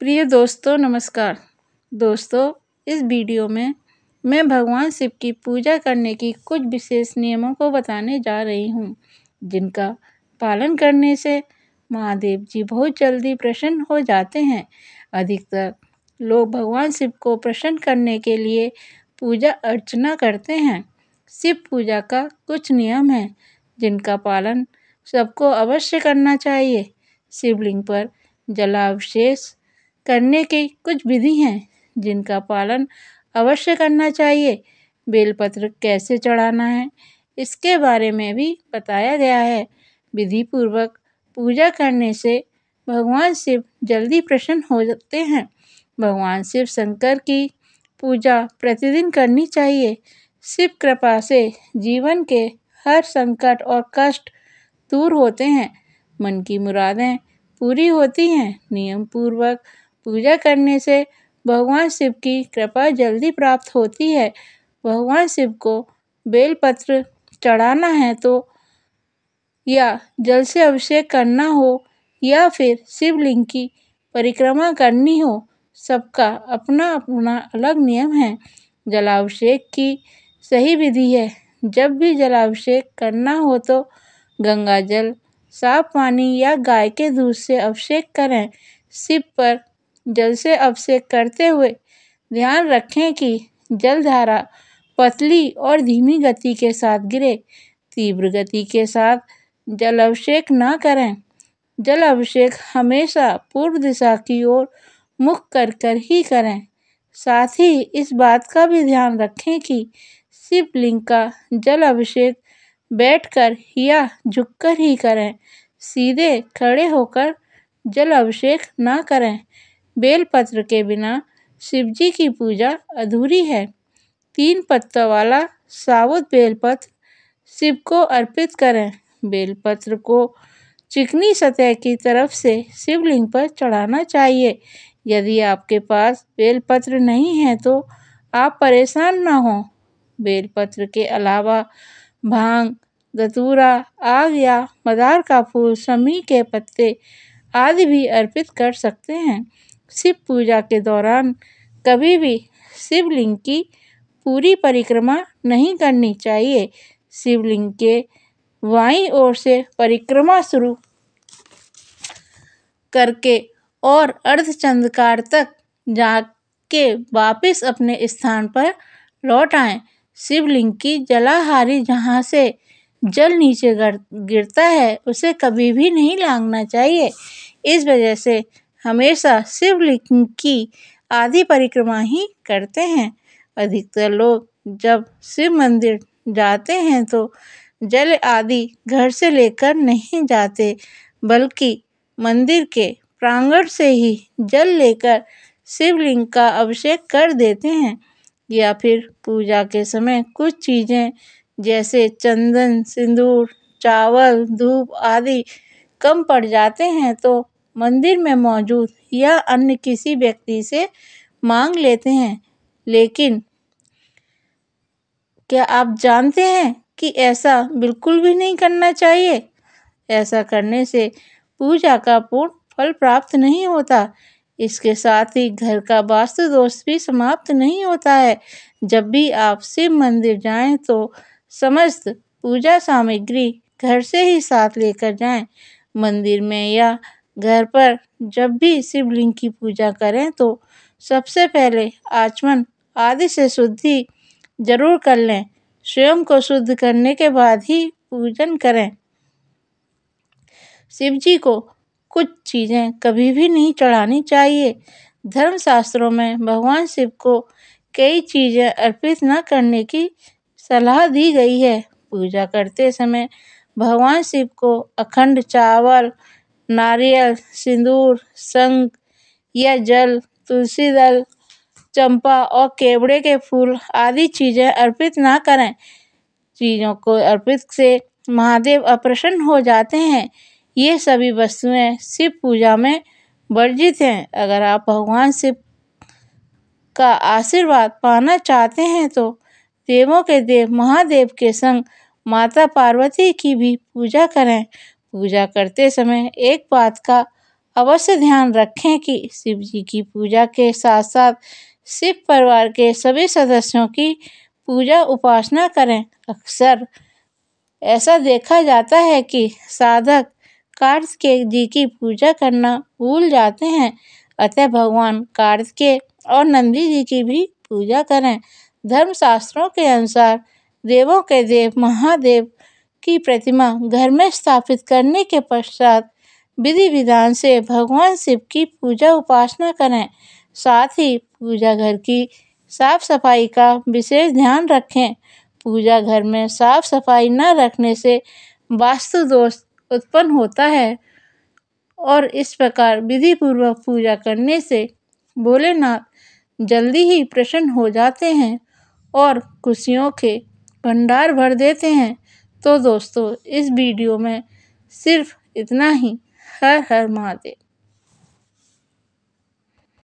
प्रिय दोस्तों, नमस्कार। दोस्तों, इस वीडियो में मैं भगवान शिव की पूजा करने की कुछ विशेष नियमों को बताने जा रही हूँ, जिनका पालन करने से महादेव जी बहुत जल्दी प्रसन्न हो जाते हैं। अधिकतर लोग भगवान शिव को प्रसन्न करने के लिए पूजा अर्चना करते हैं। शिव पूजा का कुछ नियम है, जिनका पालन सबको अवश्य करना चाहिए। शिवलिंग पर जलाभिषेक करने की कुछ विधि हैं जिनका पालन अवश्य करना चाहिए। बेलपत्र कैसे चढ़ाना है, इसके बारे में भी बताया गया है। विधि पूर्वक पूजा करने से भगवान शिव जल्दी प्रसन्न हो जाते हैं। भगवान शिव शंकर की पूजा प्रतिदिन करनी चाहिए। शिव कृपा से जीवन के हर संकट और कष्ट दूर होते हैं। मन की मुरादें पूरी होती हैं। नियम पूर्वक पूजा करने से भगवान शिव की कृपा जल्दी प्राप्त होती है। भगवान शिव को बेलपत्र चढ़ाना है तो या जल से अभिषेक करना हो या फिर शिवलिंग की परिक्रमा करनी हो, सबका अपना अपना अलग नियम है। जलाभिषेक की सही विधि है, जब भी जलाभिषेक करना हो तो गंगा जल, साफ़ पानी या गाय के दूध से अभिषेक करें। शिव पर जल से अभिषेक करते हुए ध्यान रखें कि जलधारा पतली और धीमी गति के साथ गिरे। तीव्र गति के साथ जल अभिषेक ना करें। जल अभिषेक हमेशा पूर्व दिशा की ओर मुख कर कर ही करें। साथ ही इस बात का भी ध्यान रखें कि शिवलिंग का जल अभिषेक बैठकर या झुककर ही करें। सीधे खड़े होकर जल अभिषेक ना करें। बेलपत्र के बिना शिवजी की पूजा अधूरी है। तीन पत्तों वाला साबुत बेलपत्र शिव को अर्पित करें। बेलपत्र को चिकनी सतह की तरफ़ से शिवलिंग पर चढ़ाना चाहिए। यदि आपके पास बेलपत्र नहीं है तो आप परेशान ना हो। बेलपत्र के अलावा भाँग धतूरा आग या मदार का फूल, समी के पत्ते आदि भी अर्पित कर सकते हैं। शिव पूजा के दौरान कभी भी शिवलिंग की पूरी परिक्रमा नहीं करनी चाहिए। शिवलिंग के वाई ओर से परिक्रमा शुरू करके और अर्धचंद्रकार तक जाके वापस अपने स्थान पर लौट आएँ। शिवलिंग की जलाहारी जहाँ से जल नीचे गिरता है, उसे कभी भी नहीं लांगना चाहिए। इस वजह से हमेशा शिवलिंग की आधी परिक्रमा ही करते हैं। अधिकतर लोग जब शिव मंदिर जाते हैं तो जल आदि घर से लेकर नहीं जाते, बल्कि मंदिर के प्रांगण से ही जल लेकर शिवलिंग का अभिषेक कर देते हैं, या फिर पूजा के समय कुछ चीज़ें जैसे चंदन, सिंदूर, चावल, धूप आदि कम पड़ जाते हैं तो मंदिर में मौजूद या अन्य किसी व्यक्ति से मांग लेते हैं। लेकिन क्या आप जानते हैं कि ऐसा बिल्कुल भी नहीं करना चाहिए? ऐसा करने से पूजा का पूर्ण फल प्राप्त नहीं होता। इसके साथ ही घर का वास्तु दोष भी समाप्त नहीं होता है। जब भी आप शिव मंदिर जाएँ तो समस्त पूजा सामग्री घर से ही साथ लेकर जाएँ। मंदिर में या घर पर जब भी शिवलिंग की पूजा करें तो सबसे पहले आचमन आदि से शुद्धि ज़रूर कर लें। स्वयं को शुद्ध करने के बाद ही पूजन करें। शिव जी को कुछ चीज़ें कभी भी नहीं चढ़ानी चाहिए। धर्मशास्त्रों में भगवान शिव को कई चीज़ें अर्पित न करने की सलाह दी गई है। पूजा करते समय भगवान शिव को अखंड चावल नारियल, सिंदूर, शंख, या जल, तुलसी दल, चंपा और केवड़े के फूल आदि चीज़ें अर्पित ना करें। चीज़ों को अर्पित से महादेव अप्रसन्न हो जाते हैं। ये सभी वस्तुएँ शिव पूजा में वर्जित हैं। अगर आप भगवान शिव का आशीर्वाद पाना चाहते हैं तो देवों के देव महादेव के संग माता पार्वती की भी पूजा करें। पूजा करते समय एक बात का अवश्य ध्यान रखें कि शिव जी की पूजा के साथ साथ शिव परिवार के सभी सदस्यों की पूजा उपासना करें। अक्सर ऐसा देखा जाता है कि साधक कार्तिकेय जी की पूजा करना भूल जाते हैं, अतः भगवान कार्तिकेय और नंदी जी की भी पूजा करें। धर्मशास्त्रों के अनुसार देवों के देव महादेव की प्रतिमा घर में स्थापित करने के पश्चात विधि विधान से भगवान शिव की पूजा उपासना करें। साथ ही पूजा घर की साफ़ सफ़ाई का विशेष ध्यान रखें। पूजा घर में साफ़ सफ़ाई न रखने से वास्तु दोष उत्पन्न होता है और इस प्रकार विधि पूर्वक पूजा करने से भोलेनाथ जल्दी ही प्रसन्न हो जाते हैं और खुशियों के भंडार भर देते हैं। तो दोस्तों इस वीडियो में सिर्फ़ इतना ही। हर हर महादेव।